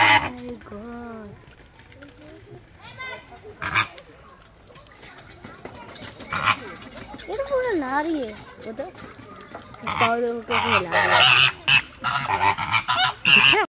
Oh ये तो पूरा नारी है वो तो पौधों को कैसे हिला रही है